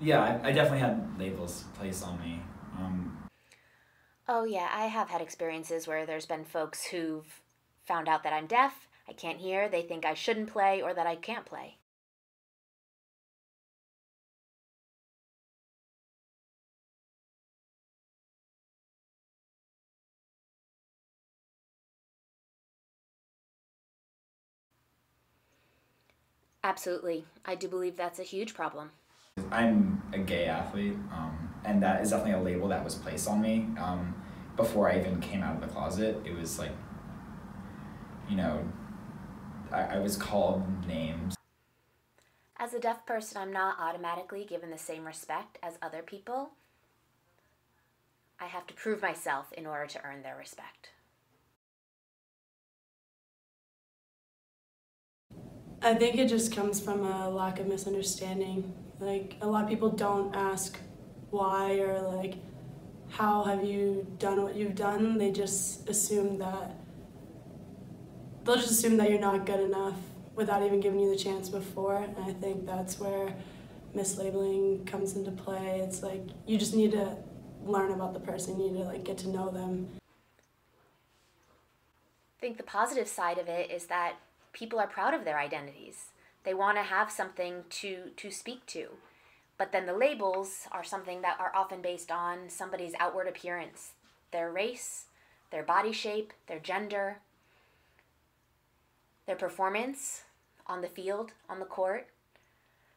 Yeah, I, I definitely had labels placed on me. Um, Oh, yeah, I have had experiences where there's been folks who've found out that I'm deaf, I can't hear, they think I shouldn't play, or that I can't play. Absolutely. I do believe that's a huge problem. I'm a gay athlete, um, and that is definitely a label that was placed on me. Um, before I even came out of the closet, it was like, you know, I, I was called names. As a deaf person, I'm not automatically given the same respect as other people. I have to prove myself in order to earn their respect. I think it just comes from a lack of misunderstanding. Like a lot of people don't ask why or like how have you done what you've done. They just assume that they'll just assume that you're not good enough without even giving you the chance before. And I think that's where mislabeling comes into play. It's like you just need to learn about the person. You need to like get to know them. I think the positive side of it is that people are proud of their identities. They want to have something to, to speak to. But then the labels are something that are often based on somebody's outward appearance, their race, their body shape, their gender, their performance on the field, on the court.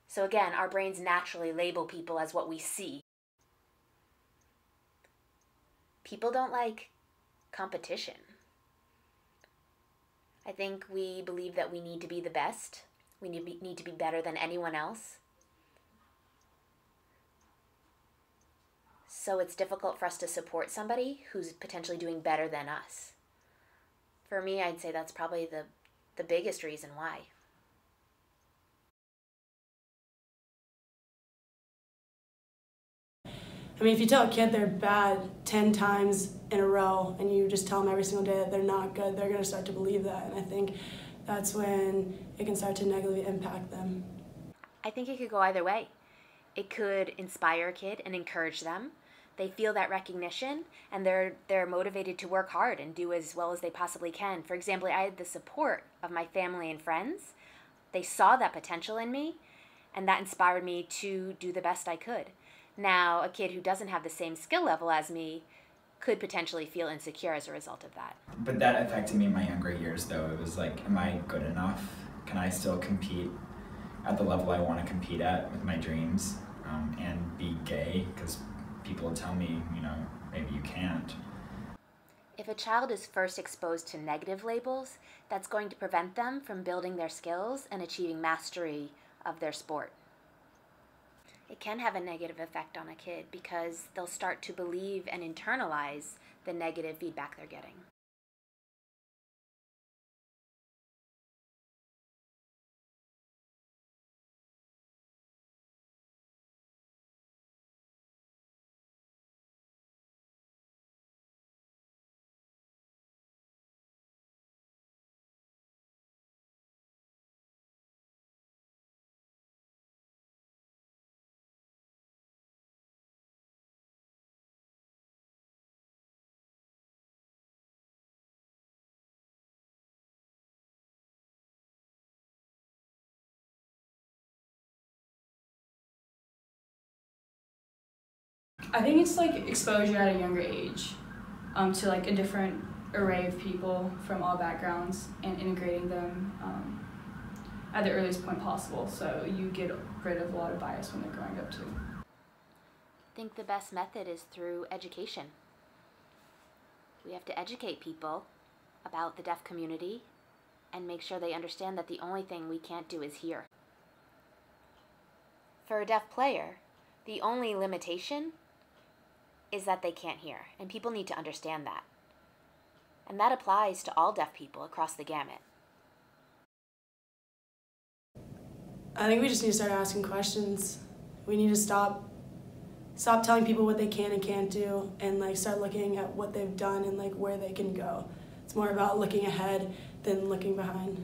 So again, our brains naturally label people as what we see. People don't like competition. I think we believe that we need to be the best. We need, be, need to be better than anyone else. So it's difficult for us to support somebody who's potentially doing better than us. For me, I'd say that's probably the, the biggest reason why. I mean, if you tell a kid they're bad 10 times in a row and you just tell them every single day that they're not good, they're going to start to believe that. And I think that's when it can start to negatively impact them. I think it could go either way. It could inspire a kid and encourage them. They feel that recognition and they're they're motivated to work hard and do as well as they possibly can. For example, I had the support of my family and friends. They saw that potential in me and that inspired me to do the best I could. Now, a kid who doesn't have the same skill level as me could potentially feel insecure as a result of that. But that affected me in my younger years, though. It was like, am I good enough? Can I still compete at the level I want to compete at with my dreams um, and be gay? Because people tell me, you know, maybe you can't. If a child is first exposed to negative labels, that's going to prevent them from building their skills and achieving mastery of their sport it can have a negative effect on a kid because they'll start to believe and internalize the negative feedback they're getting. I think it's like exposure at a younger age um, to like a different array of people from all backgrounds and integrating them um, at the earliest point possible so you get rid of a lot of bias when they're growing up too. I think the best method is through education. We have to educate people about the deaf community and make sure they understand that the only thing we can't do is hear. For a deaf player, the only limitation is that they can't hear, and people need to understand that. And that applies to all deaf people across the gamut. I think we just need to start asking questions. We need to stop stop telling people what they can and can't do and like start looking at what they've done and like where they can go. It's more about looking ahead than looking behind.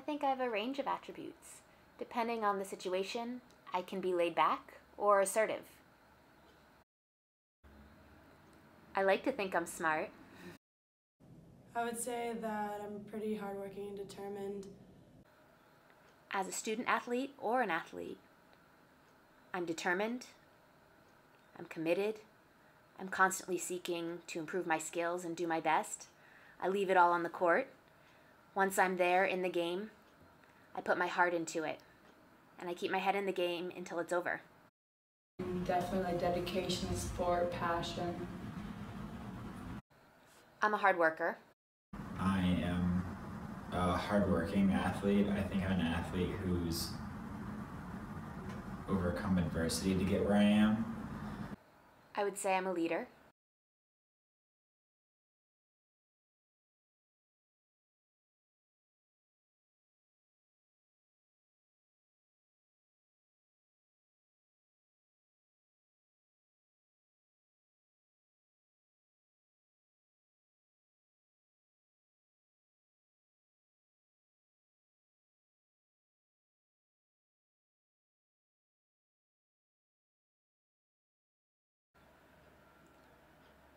I think I have a range of attributes. Depending on the situation, I can be laid back or assertive. I like to think I'm smart. I would say that I'm pretty hardworking and determined. As a student athlete or an athlete, I'm determined, I'm committed, I'm constantly seeking to improve my skills and do my best. I leave it all on the court. Once I'm there in the game, I put my heart into it, and I keep my head in the game until it's over. Definitely dedication, sport, passion. I'm a hard worker. I am a hardworking athlete. I think I'm an athlete who's overcome adversity to get where I am. I would say I'm a leader.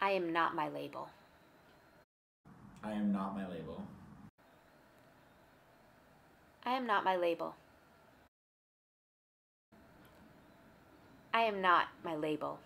I am not my label. I am not my label. I am not my label. I am not my label.